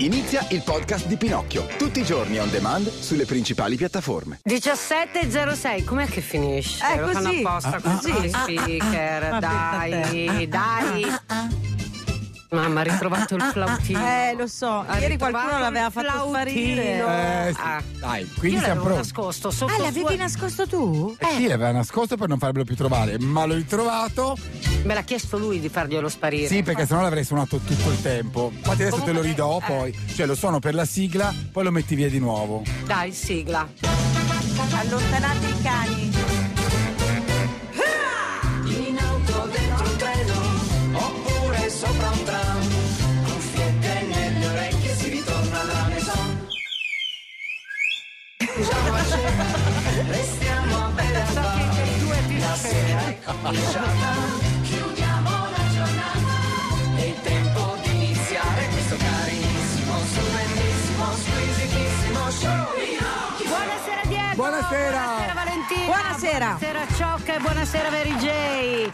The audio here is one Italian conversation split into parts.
Inizia il podcast di Pinocchio. Tutti i giorni on demand sulle principali piattaforme. 17.06, com'è che finisce? Eh, Lo fanno così. apposta così, ah, ah, speaker, ah, ah. dai, dai. Mamma, ha ritrovato il flautino. Eh, lo so. Ha Ieri qualcuno l'aveva fatto sparire. Eh, sì. Ah. Dai, quindi Io siamo pronti. nascosto sotto Ah, l'avevi sua- nascosto tu? Eh sì, l'aveva nascosto per non farmelo più trovare, ma l'ho ritrovato. Me l'ha chiesto lui di farglielo sparire. Sì, perché sennò l'avrei suonato tutto il tempo. Infatti adesso te lo Comunque, ridò eh. poi. Cioè lo suono per la sigla, poi lo metti via di nuovo. Dai, sigla. Allontanate i cani. Restiamo a bere al bar La sera cominciata, chiudiamo la giornata È il tempo di iniziare questo carinissimo, stupendissimo, squisitissimo show Buonasera Diego. Buonasera. Buonasera Valentina. Buonasera. Buonasera Ciocca e buonasera Mary J.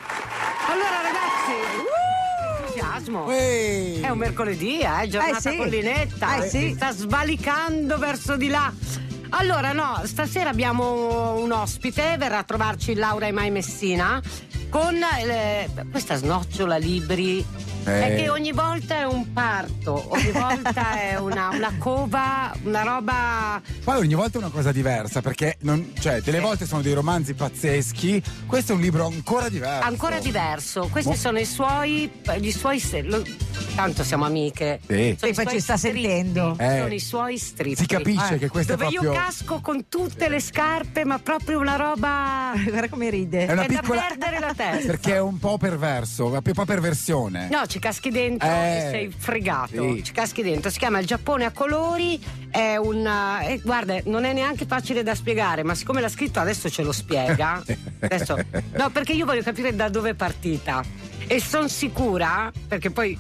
Allora ragazzi, uh. Ehi! È un mercoledì, eh, giornata Eh sì. collinetta. Eh sì. Si sta svalicando verso di là. Allora, no, stasera abbiamo un ospite, verrà a trovarci Laura e Mai Messina con eh, questa snocciola libri. Eh. È che ogni volta è un parto, ogni volta è una, una cova, una roba. Poi ogni volta è una cosa diversa, perché non- cioè, delle volte sono dei romanzi pazzeschi, questo è un libro ancora diverso. Ancora diverso, questi Mo- sono i suoi, gli suoi, lo- tanto siamo amiche. Sì. Sono poi ci sta strippi. sentendo. Eh. Sono i suoi strippi. Si capisce che questo Dove è proprio io casco con tutte le scarpe, ma proprio una roba. Guarda come ride. è una è da piccola perdere la testa. perché è un po' perverso, un po' perversione. No, ci caschi dentro Eh, e sei fregato. sì. Ci caschi dentro. Si chiama Il Giappone a colori. È un. eh, guarda, non è neanche facile da spiegare, ma siccome l'ha scritto adesso ce lo spiega. adesso, no, perché io voglio capire da dove è partita. E sono sicura, perché poi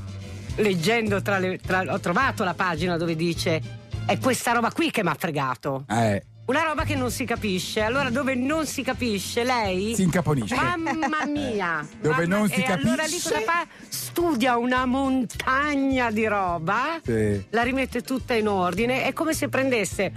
leggendo tra le. tra- ho trovato la pagina dove dice. È questa roba qui che mi ha fregato. Eh, Una roba che non si capisce. Allora, dove non si capisce, lei. si incaponisce. Mamma mia! Dove Mamma- non si e allora lì capisce? cosa fa? Studia una montagna di roba, Sì. la rimette tutta in ordine, è come se prendesse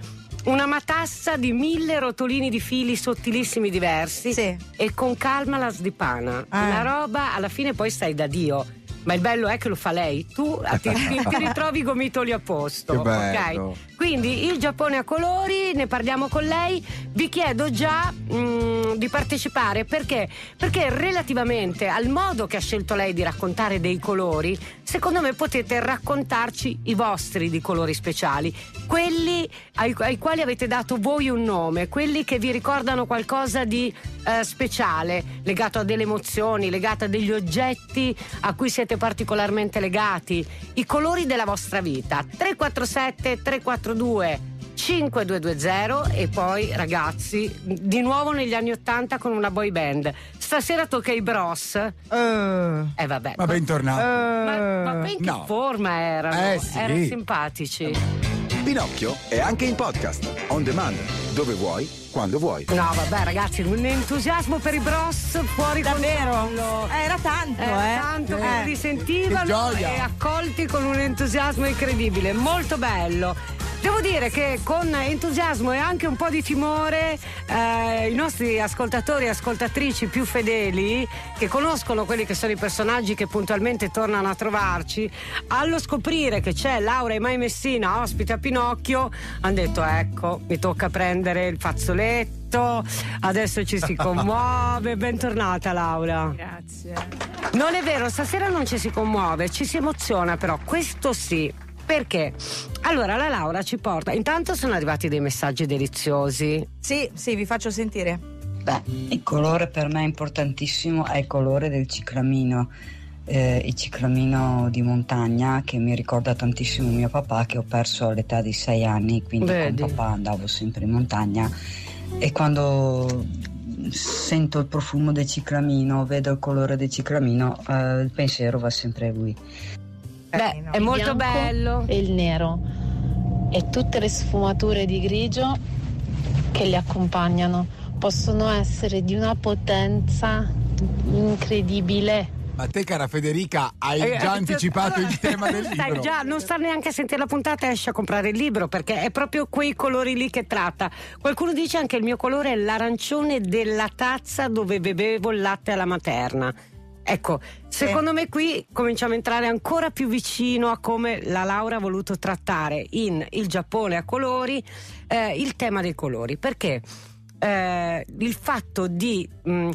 una matassa di mille rotolini di fili sottilissimi diversi Sì. e con calma la sdipana. Ah. Una roba, alla fine poi stai da Dio. Ma il bello è che lo fa lei, tu ti, ti- ritrovi i gomitoli a posto. Ok? Quindi il Giappone a colori, ne parliamo con lei. Vi chiedo già mm, di partecipare perché? Perché relativamente al modo che ha scelto lei di raccontare dei colori, secondo me potete raccontarci i vostri di colori speciali, quelli ai, ai quali avete dato voi un nome, quelli che vi ricordano qualcosa di eh, speciale, legato a delle emozioni, legato a degli oggetti a cui siete particolarmente legati, i colori della vostra vita. 347 342 5220 e poi ragazzi di nuovo negli anni 80 con una boy band stasera tocca i bros Eh. eh vabbè Ma bentornato. ma, ma in che No. forma erano? Eh, sì. erano simpatici Pinocchio è anche in podcast, on demand, dove vuoi, quando vuoi. no vabbè ragazzi un entusiasmo per i bros fuori Davvero? controllo Eh, era tanto, Era eh. tanto Eh. che li sentivano e accolti con un entusiasmo incredibile, molto bello. Devo dire che con entusiasmo e anche un po' di timore eh, i nostri ascoltatori e ascoltatrici più fedeli, che conoscono quelli che sono i personaggi che puntualmente tornano a trovarci, allo scoprire che c'è Laura e Mai Messina ospite a Pinocchio, hanno detto ecco, mi tocca prendere il fazzoletto, adesso ci si commuove. Bentornata Laura. Grazie. Non è vero, stasera non ci si commuove, ci si emoziona però, questo sì. Perché? Allora la Laura ci porta, intanto sono arrivati dei messaggi deliziosi. Sì, sì, vi faccio sentire. Beh, il colore per me è importantissimo, è il colore del ciclamino, eh, il ciclamino di montagna che mi ricorda tantissimo mio papà che ho perso all'età di sei anni, quindi Vedi. con papà andavo sempre in montagna e quando sento il profumo del ciclamino, vedo il colore del ciclamino, eh, il pensiero va sempre a lui. Carino. Beh, è molto bello. e il nero e tutte le sfumature di grigio che li accompagnano possono essere di una potenza incredibile Ma te, cara Federica, hai Eh, già eh, anticipato allora, il tema del stai libro. già, non sta neanche a sentire la puntata e esce a comprare il libro perché è proprio quei colori lì che tratta. Qualcuno dice anche il mio colore è l'arancione della tazza dove bevevo il latte alla materna. Ecco, secondo me qui cominciamo a entrare ancora più vicino a come la Laura ha voluto trattare in Il Giappone a colori eh, il tema dei colori. Perché eh, il fatto di mh,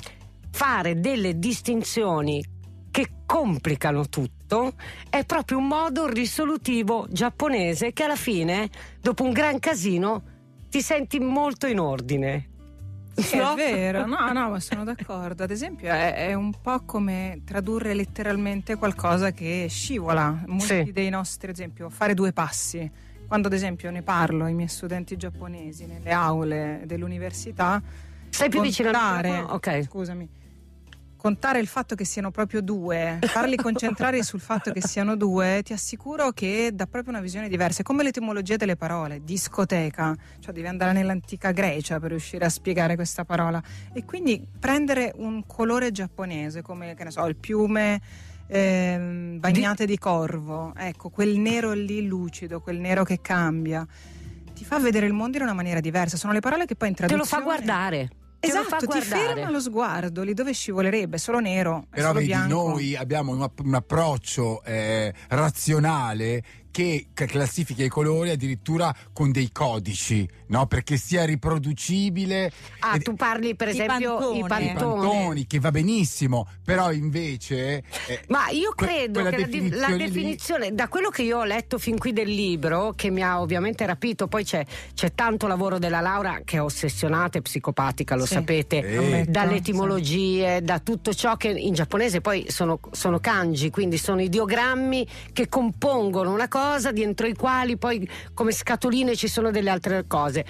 fare delle distinzioni che complicano tutto è proprio un modo risolutivo giapponese che alla fine, dopo un gran casino, ti senti molto in ordine. Sì, No? è vero, no, no, ma sono d'accordo. Ad esempio, è, è un po' come tradurre letteralmente qualcosa che scivola. Molti Sì. dei nostri, ad esempio, fare due passi. Quando, ad esempio, ne parlo ai miei studenti giapponesi nelle aule dell'università, Stai più vicino al contare, microfono? Ok. scusami, contare il fatto che siano proprio due, farli concentrare sul fatto che siano due, ti assicuro che dà proprio una visione diversa. È come l'etimologia delle parole, discoteca, cioè devi andare nell'antica Grecia per riuscire a spiegare questa parola. E quindi prendere un colore giapponese come, che ne so, il piume. ehm, bagnate di corvo, ecco, quel nero lì lucido, quel nero che cambia, ti fa vedere il mondo in una maniera diversa. Sono le parole che poi in Te lo traduzione fa guardare. Te lo fa Esatto, ti ferma lo sguardo lì dove scivolerebbe, solo nero, Però solo vedi, bianco. noi abbiamo un, app- un approccio eh, razionale che classifica i colori addirittura con dei codici, no? Perché sia riproducibile. Ah, ed- tu parli per esempio pantone. i i pantoni. pantoni, che va benissimo, però invece. eh, Ma io que- credo quella che la, di- la definizione lì- da quello che io ho letto fin qui del libro, che mi ha ovviamente rapito, poi c'è, c'è tanto lavoro della Laura che è ossessionata e psicopatica, lo Sì, sapete, Sì. ammetto, dalle sì. etimologie, da tutto ciò che in giapponese poi sono, sono kanji, quindi sono ideogrammi che compongono una cosa dentro i quali poi come scatoline ci sono delle altre cose.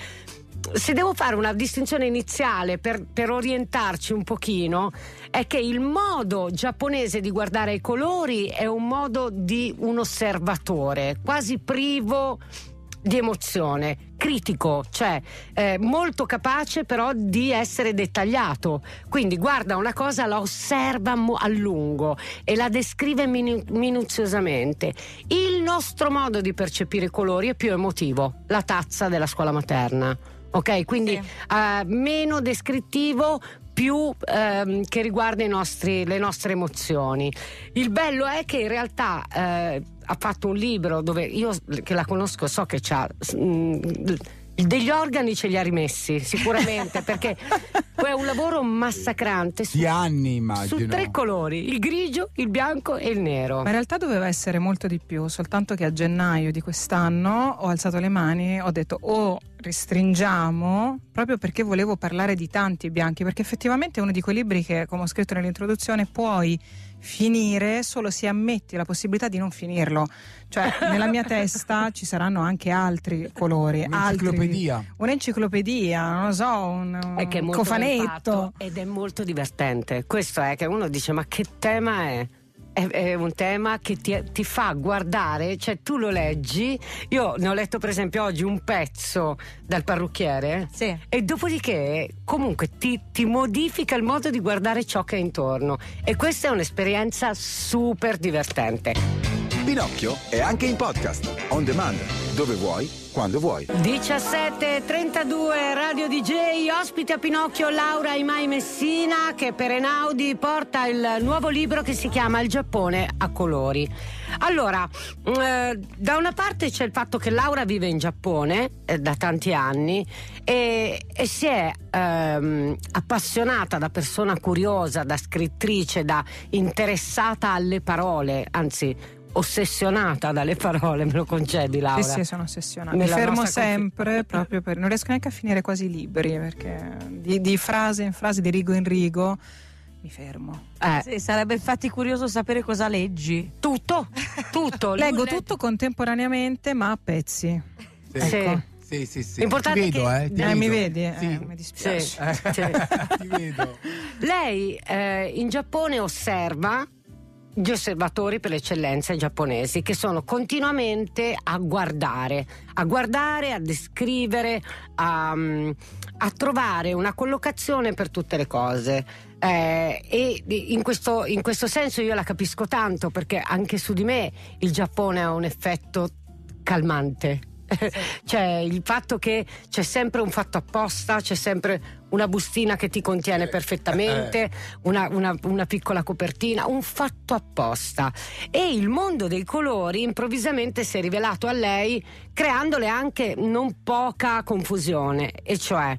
Se devo fare una distinzione iniziale per, per orientarci un pochino, è che il modo giapponese di guardare i colori è un modo di un osservatore, quasi privo di emozione, critico, cioè eh, molto capace però di essere dettagliato. Quindi guarda una cosa, la osserva a lungo e la descrive minu- minuziosamente. Il nostro modo di percepire i colori è più emotivo, la tazza della scuola materna. Ok, quindi eh, meno descrittivo, più ehm, che riguarda i nostri- le nostre emozioni. Il bello è che in realtà eh, ha fatto un libro dove io che la conosco so che c'ha mm, degli organi ce li ha rimessi sicuramente perché è un lavoro massacrante su, Di anni, su immagino. tre colori, il grigio, il bianco e il nero. Ma in realtà doveva essere molto di più, soltanto che a gennaio di quest'anno ho alzato le mani, ho detto o restringiamo, proprio perché volevo parlare di tanti bianchi, perché effettivamente è uno di quei libri che, come ho scritto nell'introduzione, puoi finire solo se ammetti la possibilità di non finirlo. Cioè, nella mia testa ci saranno anche altri colori, altri Un'enciclopedia. un'enciclopedia, non lo so, un, È che è un cofanetto. ed è molto divertente. Questo è che uno dice: Ma che tema è? È, è un tema che ti, ti fa guardare, cioè tu lo leggi. Io ne ho letto, per esempio, oggi un pezzo dal parrucchiere. Sì. E dopodiché, comunque, ti, ti modifica il modo di guardare ciò che è intorno. E questa è un'esperienza super divertente. Pinocchio è anche in podcast, on demand, dove vuoi, quando vuoi. 17.32 Radio DJ, ospite a Pinocchio Laura Imai Messina che per Enaudi porta il nuovo libro che si chiama Il Giappone a colori. Allora, eh, da una parte c'è il fatto che Laura vive in Giappone eh, da tanti anni e, e si è ehm, appassionata da persona curiosa, da scrittrice, da interessata alle parole, anzi ossessionata dalle parole, me lo concedi Laura? Sì, sì, sono ossessionata. Mi fermo sempre proprio per. Non riesco neanche a finire quasi i libri perché di, di frase in frase, di rigo in rigo, mi fermo. Eh, Sì, sarebbe infatti curioso sapere cosa leggi. tutto, tutto. Leggo tutto contemporaneamente, ma a pezzi. Sì. Sì. Sì, sì, sì. L'importante Ti vedo, che- eh. Ti Eh, vedo. mi vedi? Eh, Sì. mi Sì, dispiace. sì. Ti vedo. Lei eh, in Giappone osserva gli osservatori per l'eccellenza giapponesi che sono continuamente a guardare, a guardare, a descrivere, a, mm, a trovare una collocazione per tutte le cose. Eh, e in questo, in questo senso io la capisco tanto perché anche su di me il Giappone ha un effetto calmante. cioè il fatto che c'è sempre un fatto apposta, c'è sempre una bustina che ti contiene perfettamente, una, una- una piccola copertina, un fatto apposta. E il mondo dei colori improvvisamente si è rivelato a lei creandole anche non poca confusione, e cioè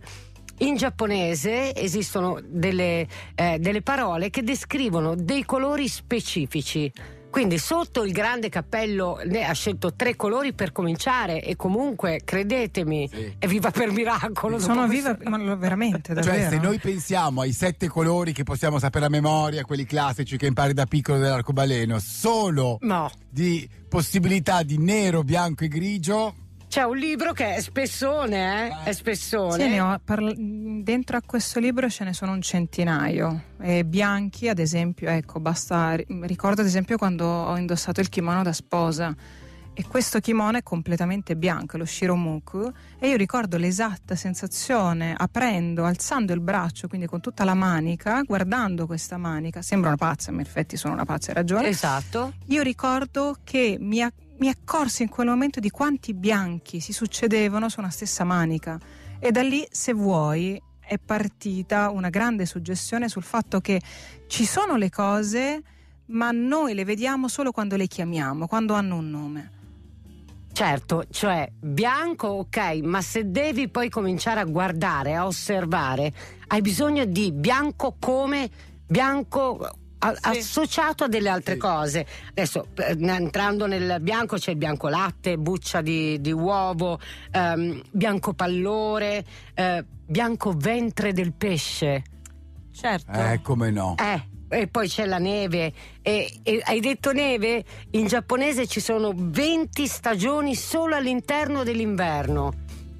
in giapponese esistono delle, eh, delle parole che descrivono dei colori specifici. Quindi sotto il grande cappello lei ha scelto tre colori per cominciare e comunque credetemi è viva per miracolo. Sono viva, questo- ma lo- veramente, davvero. Cioè, se noi pensiamo ai sette colori che possiamo sapere a memoria, quelli classici che impari da piccolo dell'arcobaleno, solo No. di possibilità di nero, bianco e grigio, C'è un libro che è spessone, eh? È spessone. Sì, ho parla- dentro a questo libro ce ne sono un centinaio. E bianchi, ad esempio, ecco, basta. Ricordo ad esempio quando ho indossato il kimono da sposa. E questo kimono è completamente bianco, lo shiromuku. E io ricordo l'esatta sensazione aprendo, alzando il braccio, quindi con tutta la manica, guardando questa manica. Sembra una pazza, ma in effetti sono una pazza, hai ragione. Esatto. Io ricordo che mi, mi accorsi in quel momento di quanti bianchi si succedevano su una stessa manica e da lì, se vuoi, è partita una grande suggestione sul fatto che ci sono le cose, ma noi le vediamo solo quando le chiamiamo, quando hanno un nome. Certo, cioè bianco ok, ma se devi poi cominciare a guardare, a osservare, hai bisogno di bianco come bianco a- associato a delle altre cose. Adesso eh, entrando nel bianco c'è il bianco latte, buccia di, di uovo, ehm, bianco pallore, eh, bianco ventre del pesce. Certo. eh, come no. Eh, e poi c'è la neve. E, e hai detto neve? In giapponese ci sono 20 stagioni solo all'interno dell'inverno.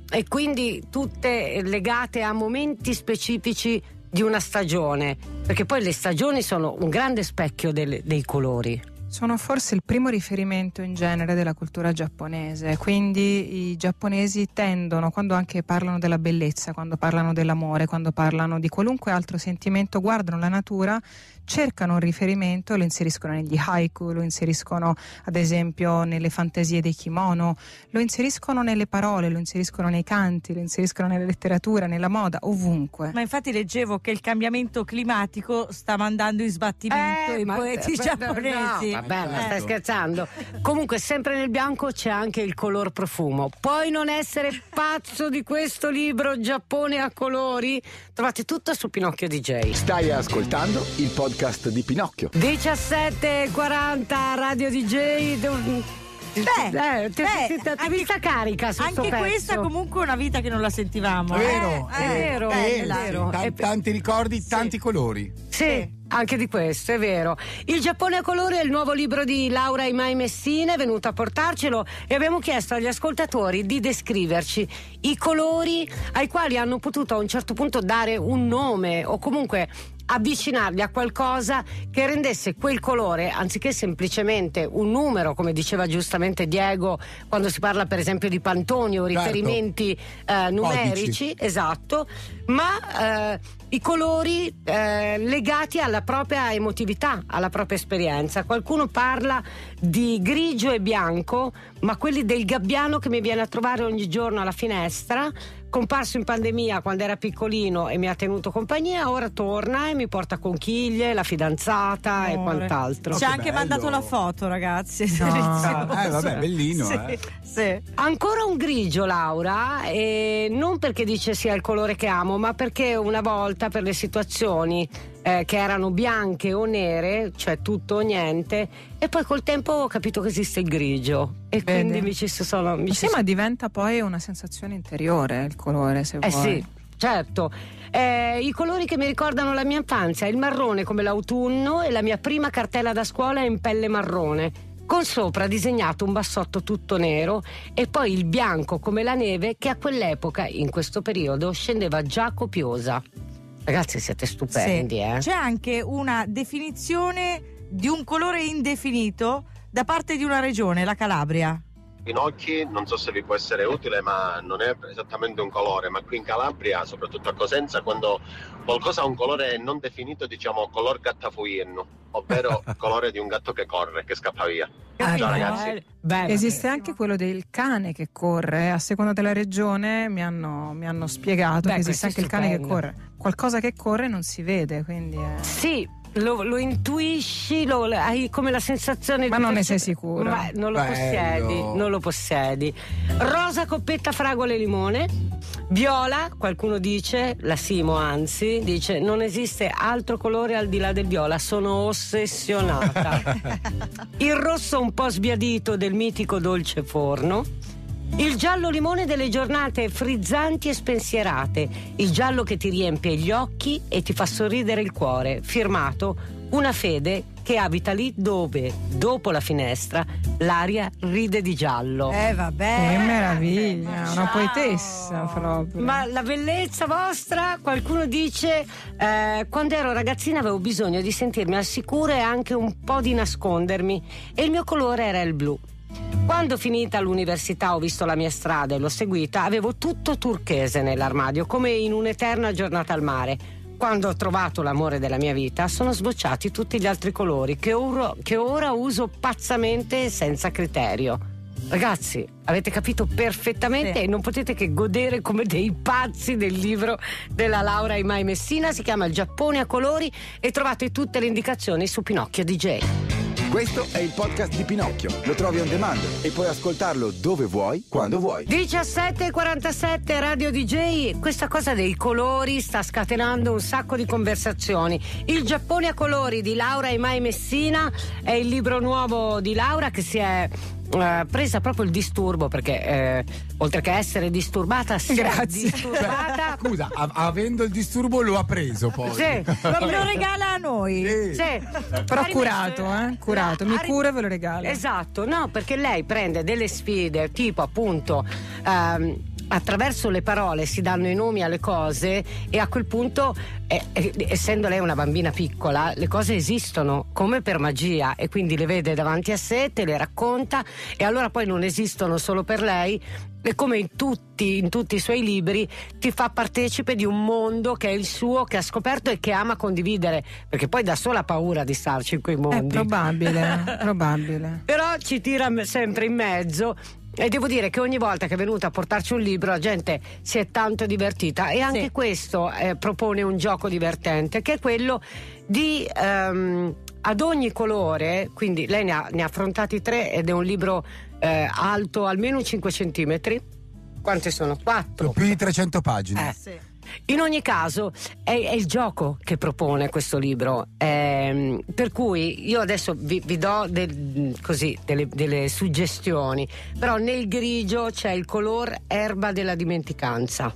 E quindi tutte legate a momenti specifici di una stagione. Perché poi le stagioni sono un grande specchio del- dei colori. Sono forse il primo riferimento in genere della cultura giapponese, quindi i giapponesi tendono, quando anche parlano della bellezza, quando parlano dell'amore, quando parlano di qualunque altro sentimento, guardano la natura, cercano un riferimento, lo inseriscono negli haiku, lo inseriscono ad esempio nelle fantasie dei kimono, lo inseriscono nelle parole, lo inseriscono nei canti, lo inseriscono nella letteratura, nella moda, ovunque. Ma infatti leggevo che il cambiamento climatico sta mandando in sbattimento Eh, i poeti eh, giapponesi. No, vabbè, ma Eh. stai scherzando. Comunque, sempre nel bianco c'è anche il color profumo. Puoi non essere pazzo di questo libro Giappone a colori? Trovate tutto su Pinocchio DJ. Stai ascoltando il podcast di Pinocchio. 17.40 Radio DJ. Beh, eh, ti, beh, ti anche- vista carica su Anche pezzo. questa comunque è una vita che non la sentivamo. È eh. vero, è vero, è bella. vero. È- Tan- tanti ricordi, tanti colori. Sì, anche di questo, è vero. Il Giappone a colori è il nuovo libro di Laura Imai Messina, è venuta a portarcelo e abbiamo chiesto agli ascoltatori di descriverci i colori ai quali hanno potuto a un certo punto dare un nome o comunque avvicinarli a qualcosa che rendesse quel colore, anziché semplicemente un numero, come diceva giustamente Diego, quando si parla per esempio di pantoni o Certo. riferimenti eh, numerici, esatto, ma eh, i colori eh, legati alla propria emotività, alla propria esperienza. Qualcuno parla di grigio e bianco, ma quelli del gabbiano che mi viene a trovare ogni giorno alla finestra, comparso in pandemia quando era piccolino e mi ha tenuto compagnia, ora torna e mi porta conchiglie, la fidanzata e Amore. quant'altro. Ci ha che anche bello. mandato la foto, ragazzi. No. delizioso. Eh, vabbè, bellino, Sì, eh. sì. Ancora un grigio, Laura, e non perché dice sia il colore che amo, ma perché una volta per le situazioni eh, che erano bianche o nere, cioè tutto o niente, e poi col tempo ho capito che esiste il grigio. E Vede. quindi mi ci sono. Mi Ma sì, ma diventa poi una sensazione interiore il colore, se Eh vuoi. sì, certo. Eh, I colori che mi ricordano la mia infanzia, il marrone come l'autunno e la mia prima cartella da scuola è in pelle marrone. Con sopra disegnato un bassotto tutto nero e poi il bianco come la neve che a quell'epoca, in questo periodo, scendeva già copiosa. Ragazzi, siete stupendi, Sì. eh? C'è anche una definizione di un colore indefinito da parte di una regione, la Calabria. Pinocchi, non so se vi può essere utile, ma non è esattamente un colore, ma qui in Calabria, soprattutto a Cosenza, quando qualcosa ha un colore non definito, diciamo color gattafuino, ovvero colore di un gatto che corre, che scappa via. Ah, Ciao ragazzi. Bello. Esiste anche quello del cane che corre, a seconda della regione mi hanno, mi hanno spiegato Beh, che esiste anche il cane che stupendo. corre. Qualcosa che corre non si vede, quindi è... Sì, lo, lo intuisci, lo- hai come la sensazione Ma di non ne sei sicura? Ma non lo Bello. possiedi, non lo possiedi. Rosa, coppetta, fragole e limone. Viola, qualcuno dice, la Simo anzi, dice non esiste altro colore al di là del viola, sono ossessionata. Il rosso un po' sbiadito del mitico dolce forno. Il giallo limone delle giornate frizzanti e spensierate, il giallo che ti riempie gli occhi e ti fa sorridere il cuore, firmato una fede che abita lì dove, dopo la finestra, l'aria ride di giallo. Eh vabbè. Che meraviglia, una Ciao. poetessa proprio. Ma la bellezza vostra, qualcuno dice, eh, quando ero ragazzina avevo bisogno di sentirmi al sicuro e anche un po' di nascondermi e il mio colore era il blu. Quando finita l'università ho visto la mia strada e l'ho seguita, avevo tutto turchese nell'armadio, come in un'eterna giornata al mare. Quando ho trovato l'amore della mia vita, sono sbocciati tutti gli altri colori che ora, che ora uso pazzamente e senza criterio. Ragazzi, avete capito perfettamente Sì. e non potete che godere come dei pazzi del libro della Laura Imai Messina. Si chiama Il Giappone a colori e trovate tutte le indicazioni su Pinocchio DJ. Questo è il podcast di Pinocchio. Lo trovi on demand e puoi ascoltarlo dove vuoi, quando vuoi. 17.47 Radio DJ, questa cosa dei colori sta scatenando un sacco di conversazioni. Il Giappone a colori di Laura Imai Messina è il libro nuovo di Laura che si è eh, presa proprio il disturbo perché eh, oltre che essere disturbata si è Grazie. disturbata Scusa, a- avendo il disturbo lo ha preso poi. Sì. Lo lo regala a noi. Sì. Sì. Però Ha curato, eh? Curato. Mi cura e ve lo regalo. Esatto, no, perché lei prende delle sfide, tipo appunto. ehm, Attraverso le parole si danno i nomi alle cose e a quel punto, eh, eh, essendo lei una bambina piccola, le cose esistono come per magia e quindi le vede davanti a sé, te le racconta e allora poi non esistono solo per lei e come in tutti, in tutti i suoi libri ti fa partecipe di un mondo che è il suo, che ha scoperto e che ama condividere, perché poi da sola ha paura di starci in quei È mondi. probabile, probabile. Però ci tira sempre in mezzo. E devo dire che ogni volta che è venuta a portarci un libro la gente si è tanto divertita e anche Sì. questo eh, propone un gioco divertente che è quello di ehm, ad ogni colore, quindi lei ne ha, ne ha affrontati tre ed è un libro eh, alto almeno 5 centimetri. Quante sono? Quattro. Più di 300 pagine. Eh. Sì. In ogni caso è, è il gioco che propone questo libro, ehm, per cui io adesso vi, vi do del- così, delle, delle suggestioni, però nel grigio c'è il color erba della dimenticanza,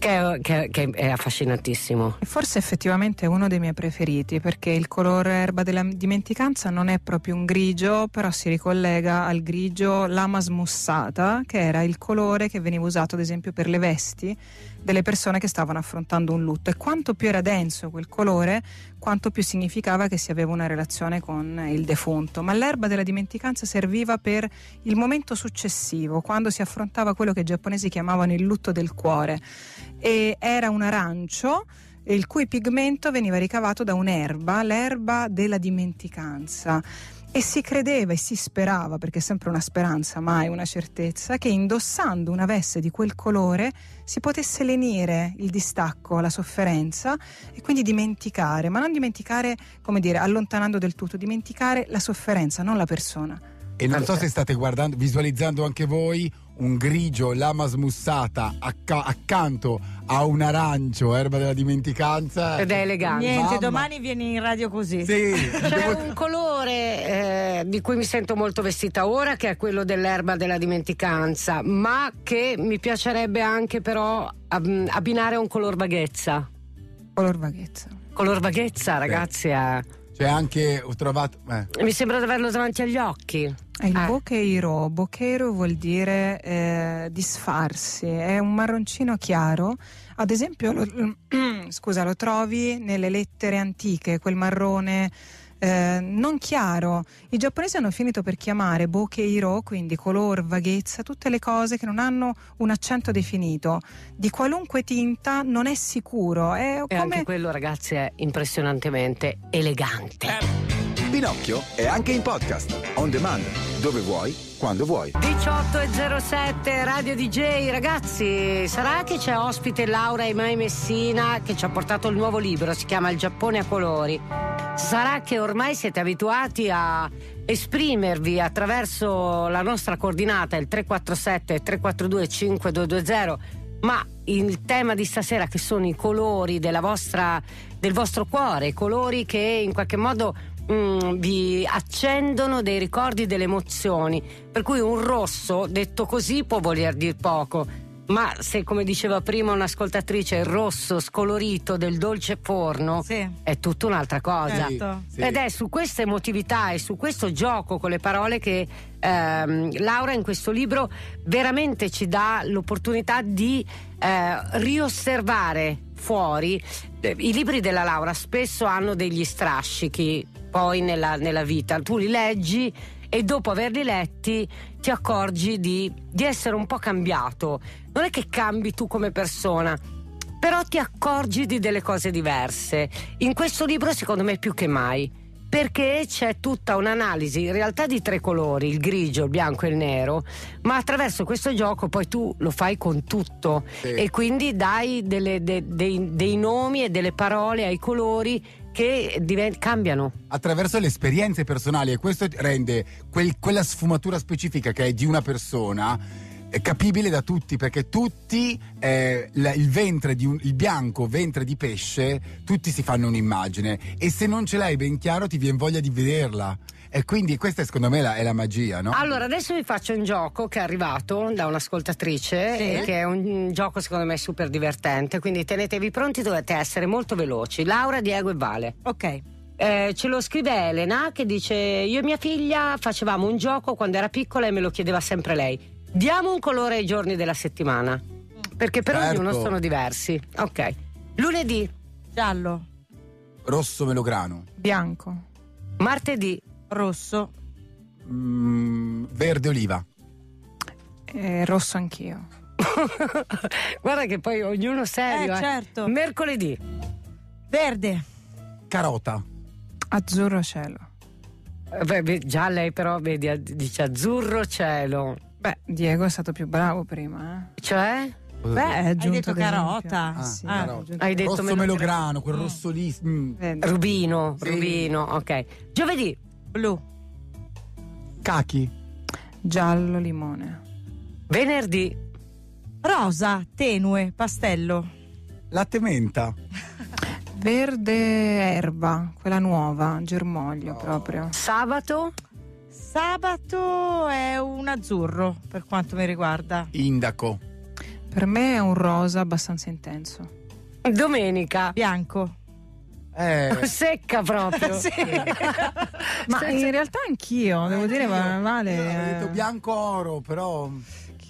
che che- che è affascinantissimo. Forse effettivamente è uno dei miei preferiti perché il colore erba della dimenticanza non è proprio un grigio, però si ricollega al grigio lama smussata, che era il colore che veniva usato ad esempio per le vesti delle persone che stavano affrontando un lutto. E quanto più era denso quel colore, quanto più significava che si aveva una relazione con il defunto. Ma l'erba della dimenticanza serviva per il momento successivo, quando si affrontava quello che i giapponesi chiamavano il lutto del cuore. E era un arancio il cui pigmento veniva ricavato da un'erba, l'erba della dimenticanza. E si credeva e si sperava, perché è sempre una speranza, mai una certezza, che indossando una veste di quel colore si potesse lenire il distacco, la sofferenza e quindi dimenticare, ma non dimenticare, come dire, allontanando del tutto, dimenticare la sofferenza, non la persona. E non so se state guardando, visualizzando anche voi un grigio lama smussata acca- accanto a un arancio, erba della dimenticanza. Ed è elegante. Niente, Mamma. domani vieni in radio così. Sì, C'è un colore eh, di cui mi sento molto vestita ora, che è quello dell'erba della dimenticanza, ma che mi piacerebbe anche però ab- abbinare a un color vaghezza. Color vaghezza. Color vaghezza, ragazzi, è- c'è anche, ho trovato... eh, mi sembra di averlo davanti agli occhi. È il Eh. bocheiro. Bocheiro vuol dire eh, disfarsi, è un marroncino chiaro. Ad esempio, lo, scusa, lo trovi nelle lettere antiche, quel marrone eh, non chiaro. I giapponesi hanno finito per chiamare bokeiro, quindi color, vaghezza, tutte le cose che non hanno un accento definito. Di qualunque tinta non è sicuro. È E come... anche quello, ragazzi, è impressionantemente elegante. Pinocchio è anche in podcast, on demand, dove vuoi, quando vuoi. 18.07 Radio DJ, ragazzi, sarà che c'è ospite Laura Emai Messina che ci ha portato il nuovo libro, si chiama Il Giappone a colori. Sarà che ormai siete abituati a esprimervi attraverso la nostra coordinata, il 347 342 5220, ma il tema di stasera che sono i colori vostra, del vostro cuore, colori che in qualche modo mm, vi accendono dei ricordi, delle emozioni. Per cui un rosso, detto così, può voler dire poco. Ma se, come diceva prima un'ascoltatrice, il rosso scolorito del dolce forno Sì. è tutta un'altra cosa. Certo. Sì. Ed è su questa emotività e su questo gioco con le parole che ehm, Laura in questo libro veramente ci dà l'opportunità di eh, riosservare fuori. Eh, I libri della Laura spesso hanno degli strascichi poi nella, nella vita. Tu li leggi e dopo averli letti ti accorgi di, di essere un po' cambiato. Non è che cambi tu come persona, però ti accorgi di delle cose diverse. In questo libro, secondo me, più che mai. Perché c'è tutta un'analisi in realtà di tre colori, il grigio, il bianco e il nero, ma attraverso questo gioco poi tu lo fai con tutto Sì. e quindi dai delle- de- dei, dei nomi e delle parole ai colori che diven- cambiano. attraverso le esperienze personali e questo rende quel- quella sfumatura specifica che è di una persona eh, capibile da tutti perché tutti eh, il ventre di un, il bianco ventre di pesce tutti si fanno un'immagine e se non ce l'hai ben chiaro ti viene voglia di vederla e quindi questa secondo me la- è la magia no? Allora, adesso vi faccio un gioco che è arrivato da un'ascoltatrice, Sì. e che è un gioco secondo me super divertente, quindi tenetevi pronti, dovete essere molto veloci. Laura, Diego e Vale. Ok. Eh, ce lo scrive Elena che dice: Io e mia figlia facevamo un gioco quando era piccola e me lo chiedeva sempre lei. Diamo un colore ai giorni della settimana. Perché per Certo. ognuno sono diversi. Ok. Lunedì, Giallo, rosso melograno Bianco. martedì, rosso, Mm, verde oliva Eh, rosso anch'io. guarda che poi ognuno serio. Eh, eh. certo. Mercoledì, verde, carota Azzurro cielo. Eh, beh, beh, già lei però vedi, dice azzurro cielo. Beh, Diego è stato più bravo prima, eh. Cioè? Beh, hai detto carota. Ah, sì, Ah, carota. Hai detto rosso melograno. melograno quel rosso lì mm. Rubino, Sì. rubino, ok. Giovedì, blu, cachi Giallo limone. venerdì, rosa, tenue, pastello, latte menta Verde erba, quella nuova, germoglio proprio. sabato, sabato è un azzurro per quanto mi riguarda. indaco Per me è un rosa abbastanza intenso. domenica. Bianco. Eh, Secca proprio. Sì. Ma in realtà anch'io, devo dire, va- vale. Detto eh, bianco oro, però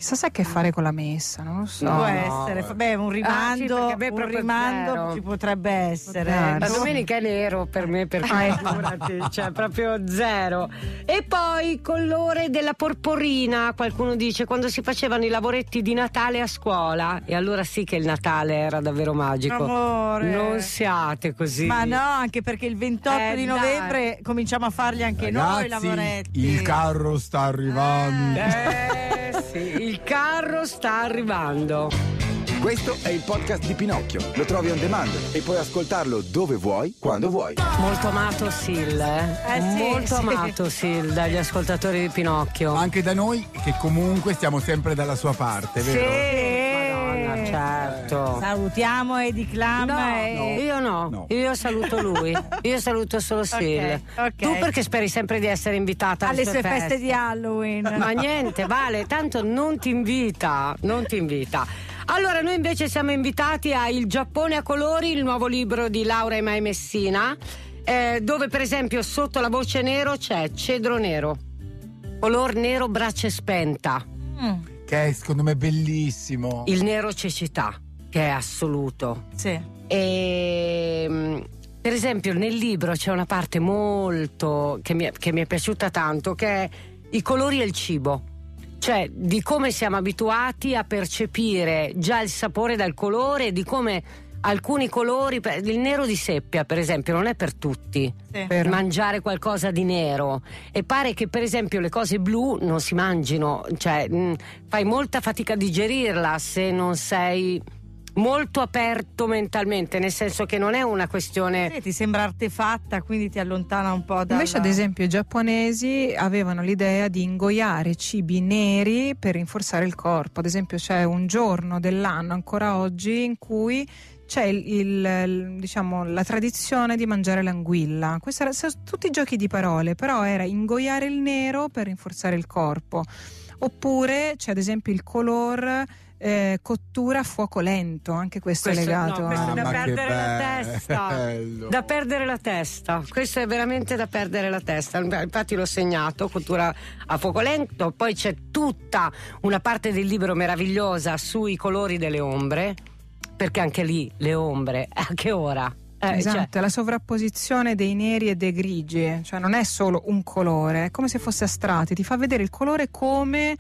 chissà se ha a che fare con la messa, non lo so. No. Può essere, eh. beh, un rimando, perché a me è un rimando zero. ci potrebbe essere. La domenica è nero per me, per Ah, ecco. figurati, cioè proprio zero. E poi colore della porporina, qualcuno dice, quando si facevano i lavoretti di Natale a scuola. E allora sì che il Natale era davvero magico. Amore. Non siate così. Ma no, anche perché il 28 Eh, di dai. novembre cominciamo a farli anche noi i ragazzi lavoretti. il carro sta arrivando Eh sì, il carro sta arrivando. Questo è il podcast di Pinocchio. Lo trovi on demand e puoi ascoltarlo dove vuoi, quando vuoi. Molto amato Sil, eh? Eh sì, Molto sì. amato Sil dagli ascoltatori di Pinocchio. Ma anche da noi che comunque stiamo sempre dalla sua parte, vero? Madonna, certo. Salutiamo Edi Clam No, e... io no. No. io saluto lui, io saluto solo Sil. ok. Tu perché speri sempre di essere invitata alle sue feste di Halloween. Ma niente, vale, tanto non ti invita, non ti invita. Allora, noi invece siamo invitati a Il Giappone a colori, il nuovo libro di Laura e Mai Messina, eh, dove per esempio sotto la voce nero c'è cedro nero, color nero brace spenta, Mm, Che è secondo me bellissimo. il nero cecità, che è assoluto. sì. E mm, per esempio nel libro c'è una parte molto che mi, è- che mi è piaciuta tanto che è i colori e il cibo. Cioè di come siamo abituati a percepire già il sapore dal colore, di come alcuni colori, per- il nero di seppia per esempio non è per tutti Sì. Vero. mangiare qualcosa di nero e pare che per esempio le cose blu non si mangino, cioè mh, fai molta fatica a digerirla se non sei molto aperto mentalmente, nel senso che non è una questione Sì, ti sembra artefatta, quindi ti allontana un po' da. Invece, ad esempio, i giapponesi avevano l'idea di ingoiare cibi neri per rinforzare il corpo. Ad esempio, c'è un giorno dell'anno ancora oggi in cui c'è il- il- il- diciamo, la tradizione di mangiare l'anguilla. Questi erano tutti giochi di parole, però era ingoiare il nero per rinforzare il corpo. Oppure c'è ad esempio il color eh, cottura a fuoco lento, anche questo, Questo- è legato no, questo a... è da perdere la bello. testa. Da perdere la testa, questo è veramente da perdere la testa. Infatti l'ho segnato, cultura a fuoco lento, poi c'è tutta una parte del libro meravigliosa sui colori delle ombre, perché anche lì le ombre, a che ora? Eh, esatto, cioè, la sovrapposizione dei neri e dei grigi, cioè non è solo un colore, è come se fosse astratti, ti fa vedere il colore come,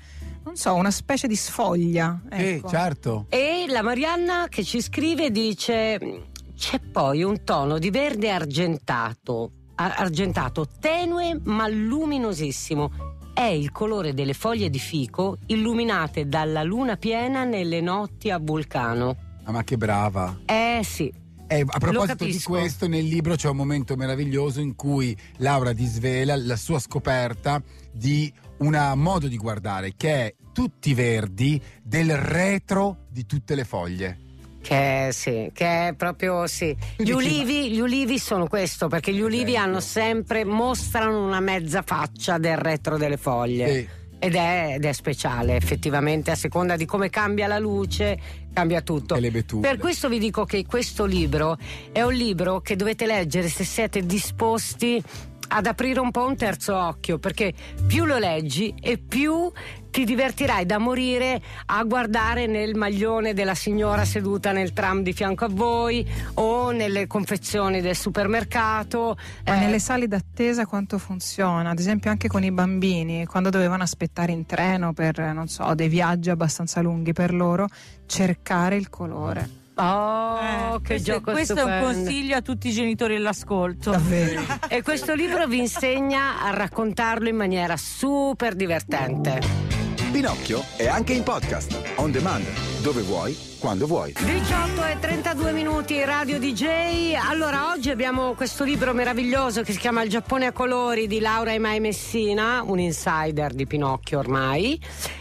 non so, una specie di sfoglia. Sì, ecco. certo. E la Marianna che ci scrive dice: C'è poi un tono di verde argentato, argentato tenue ma luminosissimo. È il colore delle foglie di fico illuminate dalla luna piena nelle notti a vulcano. Ah, ma che brava. Eh sì, Eh, a proposito di questo, nel libro c'è un momento meraviglioso in cui Laura disvela la sua scoperta di un modo di guardare che è tutti verdi del retro di tutte le foglie. che sì, che è proprio sì. Gli ulivi, gli ulivi sono questo, perché gli ulivi Esatto. hanno sempre, mostrano una mezza faccia del retro delle foglie. Sì. Ed è, ed è speciale, effettivamente, a seconda di come cambia la luce, cambia tutto. Per questo vi dico che questo libro è un libro che dovete leggere se siete disposti ad aprire un po' un terzo occhio, perché più lo leggi e più ti divertirai da morire a guardare nel maglione della signora seduta nel tram di fianco a voi o nelle confezioni del supermercato. Ma Eh, nelle sale d'attesa quanto funziona? Ad esempio anche con i bambini, quando dovevano aspettare in treno per, non so, dei viaggi abbastanza lunghi per loro, cercare il colore. Oh, Eh, che questo, gioco questo è un stupendo. consiglio a tutti i genitori all'ascolto. Davvero. E questo libro vi insegna a raccontarlo in maniera super divertente. Pinocchio è anche in podcast, on demand, dove vuoi, quando vuoi. 18 e 32 minuti Radio DJ. Allora, oggi abbiamo questo libro meraviglioso che si chiama Il Giappone a colori di Laura Emai Messina, un insider di Pinocchio ormai.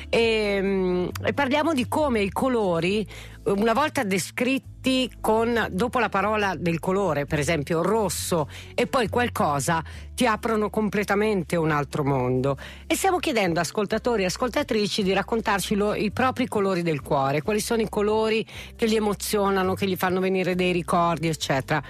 E, mm, e parliamo di come i colori, una volta descritti con dopo la parola del colore, per esempio rosso, e poi qualcosa, ti aprono completamente un altro mondo. E stiamo chiedendo ascoltatori e ascoltatrici di raccontarci lo- i propri colori del cuore, quali sono i colori che li emozionano, che gli fanno venire dei ricordi, eccetera.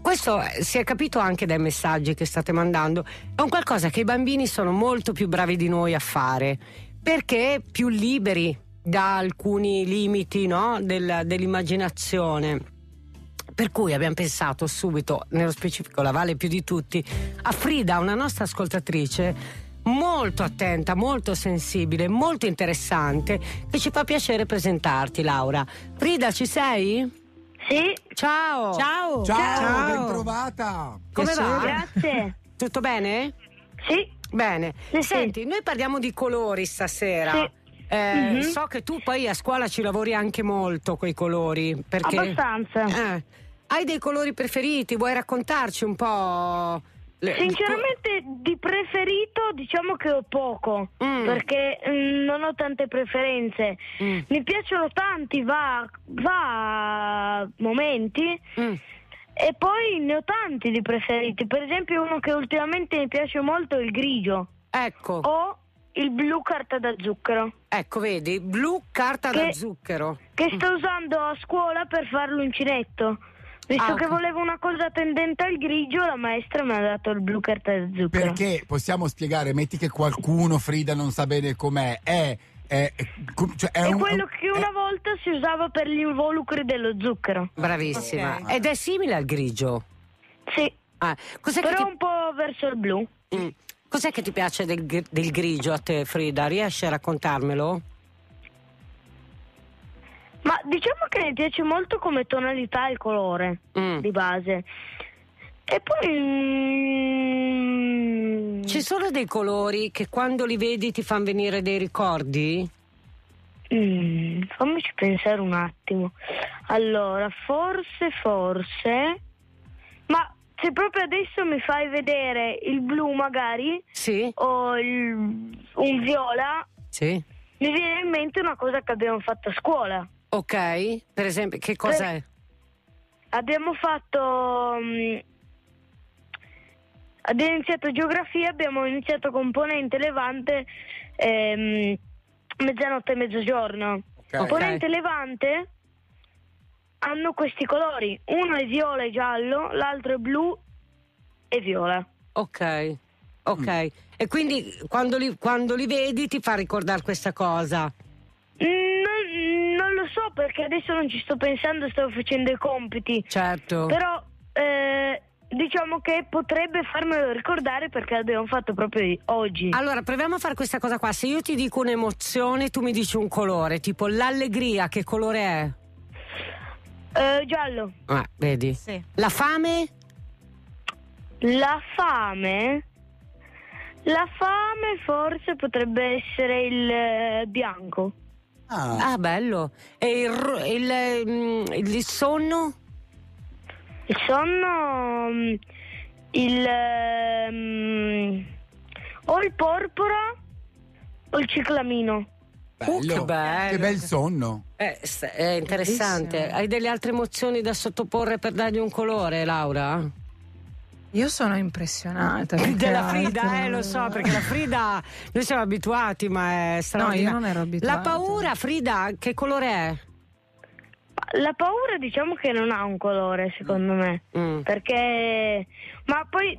Questo eh, si è capito anche dai messaggi che state mandando, è un qualcosa che i bambini sono molto più bravi di noi a fare, perché più liberi da alcuni limiti no? Del- dell'immaginazione. Per cui abbiamo pensato subito, nello specifico la Vale più di tutti, a Frida, una nostra ascoltatrice molto attenta, molto sensibile, molto interessante, che ci fa piacere presentarti, Laura. Frida, ci sei? Sì, Ciao! Ciao! Ciao, Ciao. ben trovata. Come va? grazie. Tutto bene? Sì, Bene. Sì. Senti, noi parliamo di colori stasera. Sì. Eh, Mhm. So che tu poi a scuola ci lavori anche molto coi colori. Perché... abbastanza. Eh, hai dei colori preferiti? Vuoi raccontarci un po'? le- Sinceramente di preferito diciamo che ho poco, Mm. perché mm, non ho tante preferenze. Mm. Mi piacciono tanti, va, va momenti. Mm. E poi ne ho tanti di preferiti. Per esempio uno che ultimamente mi piace molto è il grigio Ecco, o il blu carta da zucchero. ecco, vedi, blu carta da Che- zucchero. che sto usando a scuola per fare l'uncinetto. Visto Ah, che volevo una cosa tendente al grigio, la maestra mi ha dato il blu carta da zucchero. Perché possiamo spiegare, metti che qualcuno, Frida, non sa bene com'è, è... è, è- cioè, è È un- quello che una volta si usava per gli involucri dello zucchero. Bravissima. Ok. Ed è simile al grigio. Sì, Ah, cos'è, che però ti, un po' verso il blu. mm, cos'è che ti piace del, del grigio a te, Frida? Riesci a raccontarmelo? Ma diciamo che mi piace molto come tonalità il colore Mm. di base. E poi... mm, Ci sono dei colori che quando li vedi ti fanno venire dei ricordi? mm, fammici pensare un attimo. Allora, forse, forse... Se proprio adesso mi fai vedere il blu magari Sì, o il- un viola, sì. mi viene in mente una cosa che abbiamo fatto a scuola. Ok, per esempio, che cosa è? Abbiamo fatto. mm, abbiamo iniziato geografia, abbiamo iniziato componente levante ehm, mezzanotte e mezzogiorno. Componente levante hanno questi colori: uno è viola e giallo, l'altro è blu e viola. Ok, ok. E quindi quando li, quando li vedi ti fa ricordare questa cosa? Non, non lo so perché adesso non ci sto pensando, stavo facendo i compiti. Certo. Però eh, diciamo che potrebbe farmelo ricordare perché l'abbiamo fatto proprio oggi. Allora, proviamo a fare questa cosa qua. Se io ti dico un'emozione, tu mi dici un colore, tipo l'allegria, che colore è? Eh, giallo. Ah, vedi? Sì. La fame? La fame? La fame forse potrebbe essere il eh, bianco. Ah, bello. E il, ro- il, mm, il sonno? Il sonno, mm, il ehm, o il porpora o il ciclamino. Uh, che bello. Che bel sonno. Eh, è interessante. Hai delle altre emozioni da sottoporre per dargli un colore, Laura? Io sono impressionata. Della Frida, altro. eh, lo so, perché la Frida noi siamo abituati, ma è straordinaria. non ero abituata. La paura, Frida, che colore è? La paura diciamo che non ha un colore secondo me, Mm. perché... Ma poi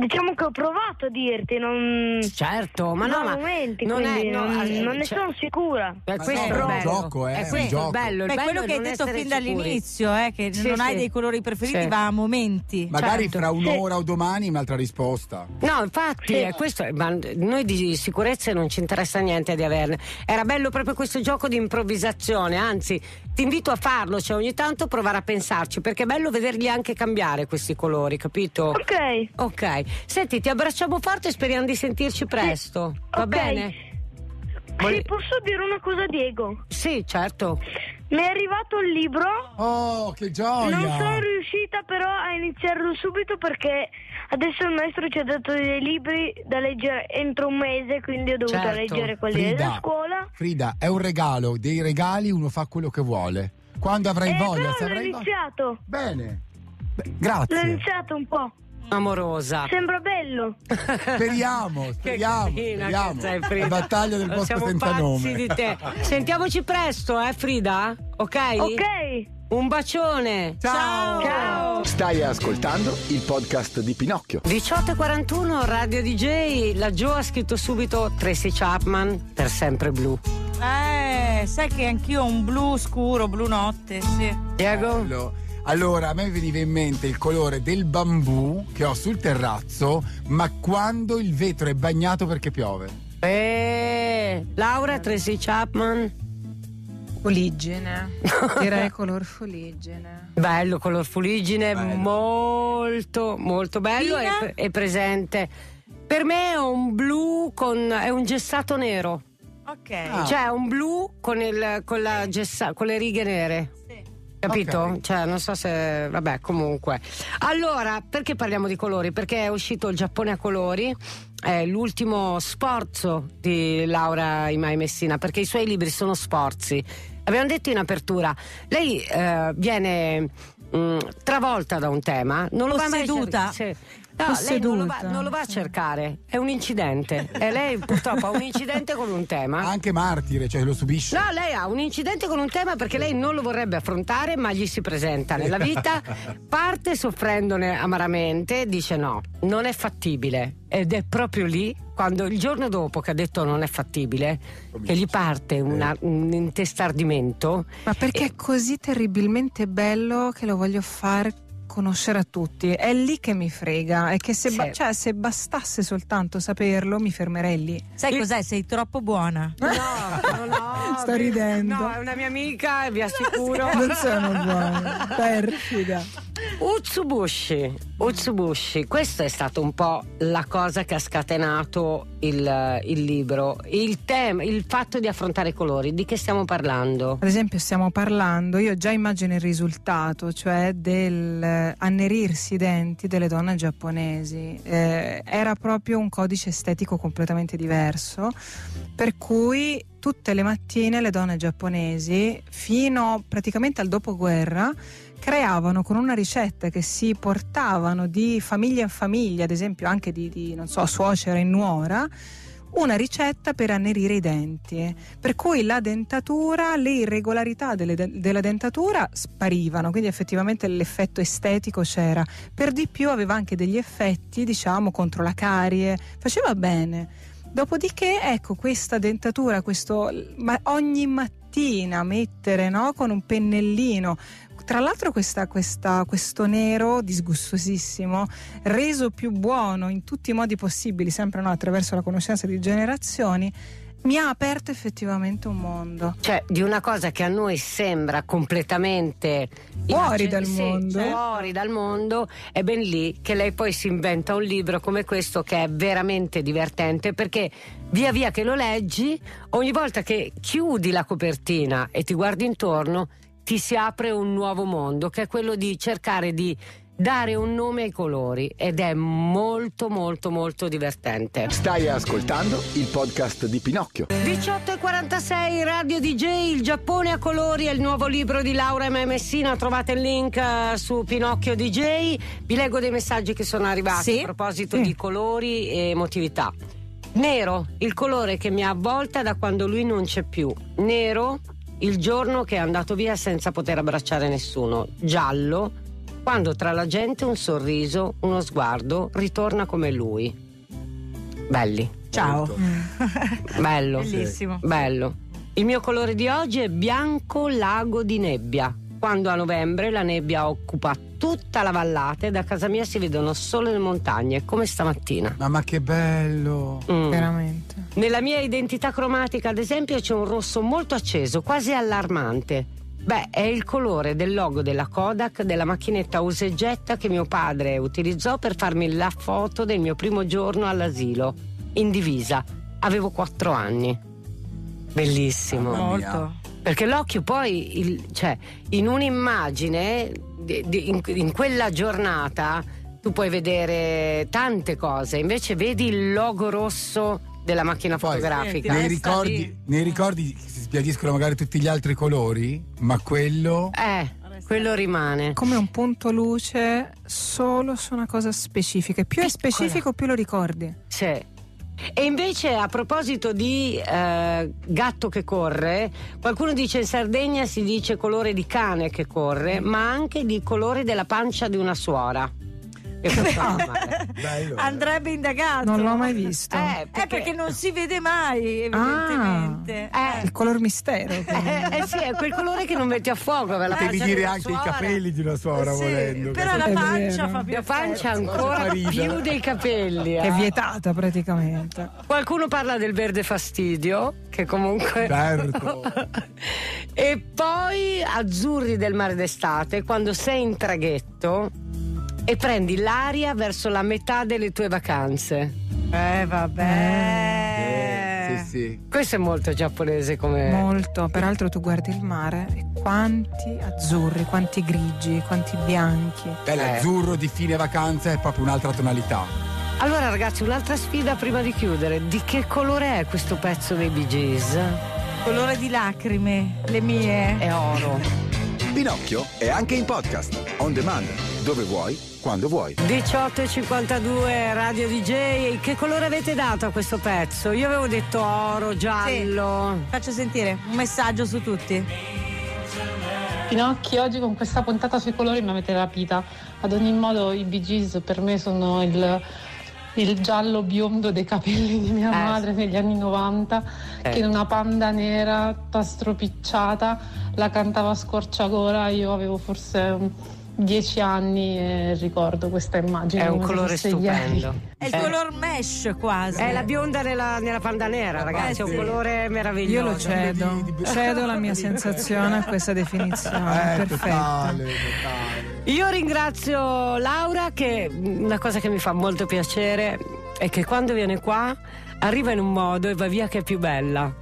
diciamo che ho provato a dirti, non... Certo, ma no, non ma momenti, non è- no, non, eh, non ne cioè- sono sicura. Eh, Ma questo no, è bello. gioco, eh, è è questo gioco. il bello. Il Beh, quello che hai detto fin sicuri. dall'inizio, eh, che Sì, non hai sì. dei colori preferiti, Sì. va a momenti. Magari Certo. fra un'ora o domani un'altra risposta. No, infatti, è questo, ma noi di sicurezze non ci interessa niente di averne. Era bello proprio questo gioco di improvvisazione, anzi, ti invito a farlo, cioè ogni tanto provare a pensarci, perché è bello vederli anche cambiare questi colori, capito? Ok, Ok. Senti, ti abbracciamo forte e speriamo di sentirci presto. Va ok. bene? Sì, posso dire una cosa Diego? Sì, certo. Mi è arrivato il libro, Oh, che non sono gioia! riuscita però a iniziarlo subito perché adesso il maestro ci ha dato dei libri da leggere entro un mese, quindi ho dovuto Certo. leggere quelli della Frida, scuola. Frida, è un regalo, dei regali uno fa quello che vuole. Quando avrai Eh, voglia, però se l'ho avrai voglia. iniziato, Bene. Beh, l'ho grazie. iniziato un po', Amorosa. sembra bello. Speriamo, Che speriamo, carina speriamo. che sei, Frida. La battaglia del posto Siamo senza nome. di te. Sentiamoci presto, eh, Frida? Ok? Ok, Un bacione. Ciao. ciao. Stai ascoltando il podcast di Pinocchio. 1841 Radio DJ, la Joe ha scritto subito Tracy Chapman per sempre blu. Eh, sai che anch'io ho un blu scuro, blu notte, sì. Diego? Bello. Allora, a me veniva in mente il colore del bambù che ho sul terrazzo, ma quando il vetro è bagnato perché piove. Eh, Laura Tracy Chapman. Fuliggine. Direi color fuliggine. Bello, color fuliggine, Bello. molto, molto bello e, e presente. Per me è un blu con. è un gessato nero. Ok. Ah. Cioè un blu con, il, con, la gessa- con le righe nere. Capito? Ok. Cioè, non so se. Vabbè, comunque. Allora, perché parliamo di colori? Perché è uscito il Giappone a colori, è l'ultimo sforzo di Laura Imai Messina, perché i suoi libri sono sforzi. Abbiamo detto in apertura, lei eh, viene mm, travolta da un tema, non lo va mai a Posseduta. cercare. Sì. No, lei non lo, va, non lo va a cercare, è un incidente. e lei purtroppo ha un incidente con un tema. Anche martire, cioè lo subisce. No, lei ha un incidente con un tema perché lei non lo vorrebbe affrontare, ma gli si presenta nella vita, parte soffrendone amaramente, dice no, non è fattibile. Ed è proprio lì, quando il giorno dopo che ha detto non è fattibile, che gli parte una- un intestardimento. Ma perché è così terribilmente bello che lo voglio fare conoscere a tutti, è lì che mi frega, è che se, Sì. ba- cioè, se bastasse soltanto saperlo mi fermerei lì. Sai cos'è? Sei troppo buona. No, no, no. Sto ridendo. No, è una mia amica, vi assicuro. Non sono buona, perfida. Utsubushi, Utsubushi, questo è stato un po' la cosa che ha scatenato il, il libro, il tema, il fatto di affrontare i colori, di che stiamo parlando? Ad esempio stiamo parlando, io già immagino il risultato, cioè del eh, annerirsi i denti delle donne giapponesi. Eh, era proprio un codice estetico completamente diverso, per cui tutte le mattine le donne giapponesi, fino praticamente al dopoguerra, creavano con una ricetta che si portavano di famiglia in famiglia, ad esempio anche di, di, so, suocera in nuora, una ricetta per annerire i denti. Per cui la dentatura, le irregolarità delle de- della dentatura sparivano, quindi effettivamente l'effetto estetico c'era. Per di più aveva anche degli effetti, diciamo, contro la carie, faceva bene. Dopodiché, ecco, questa dentatura, questo ma ogni mattina mettere no, con un pennellino tra l'altro questa- questa- questo nero disgustosissimo, reso più buono in tutti i modi possibili, sempre no, attraverso la conoscenza di generazioni, mi ha aperto effettivamente un mondo. Cioè, di una cosa che a noi sembra completamente Fuori dal sì, mondo. cioè, fuori dal mondo, è ben lì che lei poi si inventa un libro come questo che è veramente divertente perché via via che lo leggi, ogni volta che chiudi la copertina e ti guardi intorno, ti si apre un nuovo mondo che è quello di cercare di dare un nome ai colori ed è molto molto molto divertente. Stai ascoltando il podcast di Pinocchio. 18 e 46 Radio DJ, il Giappone a colori è il nuovo libro di Laura M. Messina. Trovate il link eh, su Pinocchio DJ. Vi leggo dei messaggi che sono arrivati Sì. a proposito Sì. di colori e emotività. Nero, il colore che mi avvolta da quando lui non c'è più. Nero, il giorno che è andato via senza poter abbracciare nessuno. Giallo, quando tra la gente un sorriso, uno sguardo ritorna come lui. Belli. Ciao. Bello. Bellissimo. Bello. Il mio colore di oggi è bianco lago di nebbia. Quando a novembre la nebbia occupa tutta la vallata e da casa mia si vedono solo le montagne, come stamattina. Mamma che bello! Mm. Veramente. Nella mia identità cromatica, ad esempio, c'è un rosso molto acceso, quasi allarmante. Beh, è il colore del logo della Kodak della macchinetta usa e getta che mio padre utilizzò per farmi la foto del mio primo giorno all'asilo, in divisa. Avevo quattro anni. Bellissimo. Molto. Perché l'occhio poi, il- cioè, in un'immagine, di- di- in, in quella giornata, tu puoi vedere tante cose, invece vedi il logo rosso della macchina Poi, fotografica. Nei ricordi, nei ricordi si sbiadiscono magari tutti gli altri colori, ma quello. Eh, quello rimane. Come un punto luce solo su una cosa specifica. E Più è specifico, più lo ricordi. Sì. E invece a proposito di eh, gatto che corre, qualcuno dice in Sardegna si dice colore di cane che corre, ma anche di colore della pancia di una suora. Bello, eh. Andrebbe indagato. Non l'ho mai visto. Eh, Eh, perché non si vede mai, evidentemente. Eh, Il color mistero. quindi. Eh, eh sì, è quel colore che non metti a fuoco. per la Devi dire anche i suora. capelli di una suora Sì, volendo. però la pancia vero. fa più La pancia ancora più dei capelli. È eh. vietata praticamente. Qualcuno parla del verde fastidio, che comunque. Certo. e poi azzurri del mare d'estate, quando sei in traghetto e prendi l'aria verso la metà delle tue vacanze. Eh, vabbè. Eh, sì, sì. Questo è molto giapponese come. Molto. Peraltro tu guardi il mare e quanti azzurri, quanti grigi, quanti bianchi. Beh, l'azzurro di fine vacanza è proprio un'altra tonalità. Allora, ragazzi, un'altra sfida prima di chiudere. Di che colore è questo pezzo dei Bee Gees? Colore di lacrime, le mie. È oro. Pinocchio è anche in podcast, on demand, dove vuoi, quando vuoi. 18.52 Radio DJ, che colore avete dato a questo pezzo? Io avevo detto oro, giallo. Faccio sentire un messaggio su tutti. Pinocchi, oggi con questa puntata sui colori mi avete rapita. Ad ogni modo i Bee Gees per me sono il, il giallo biondo dei capelli di mia Eh. madre negli anni 90 Eh. che in una panda nera tutta stropicciata la cantava a scorciagora. Io avevo forse dieci anni e ricordo questa immagine. È un colore stupendo. ieri. È il Eh. color mesh quasi. È la bionda nella, nella panda nera, ragazzi, è un colore meraviglioso. Io lo cedo, cedo la mia sensazione a questa definizione. Eh, Perfetta. totale, totale. Io ringrazio Laura che una cosa che mi fa molto piacere è che quando viene qua arriva in un modo e va via che è più bella.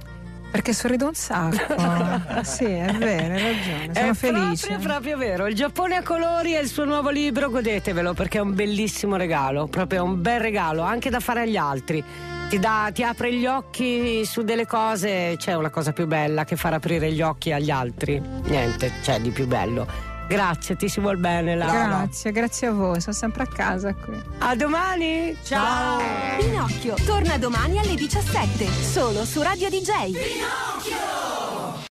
Perché sorrido un sacco. sì, è vero, hai ragione. Sono è felice. proprio, proprio vero. Il Giappone a colori è il suo nuovo libro, godetevelo perché è un bellissimo regalo, proprio un bel regalo, anche da fare agli altri. Ti, dà- ti apre gli occhi su delle cose, c'è una cosa più bella che far aprire gli occhi agli altri. Niente, c'è di più bello. Grazie, ti si vuol bene, Laura. Grazie, grazie a voi, sono sempre a casa qui. A domani! Ciao! Pinocchio torna domani alle 17, solo su Radio DJ. Pinocchio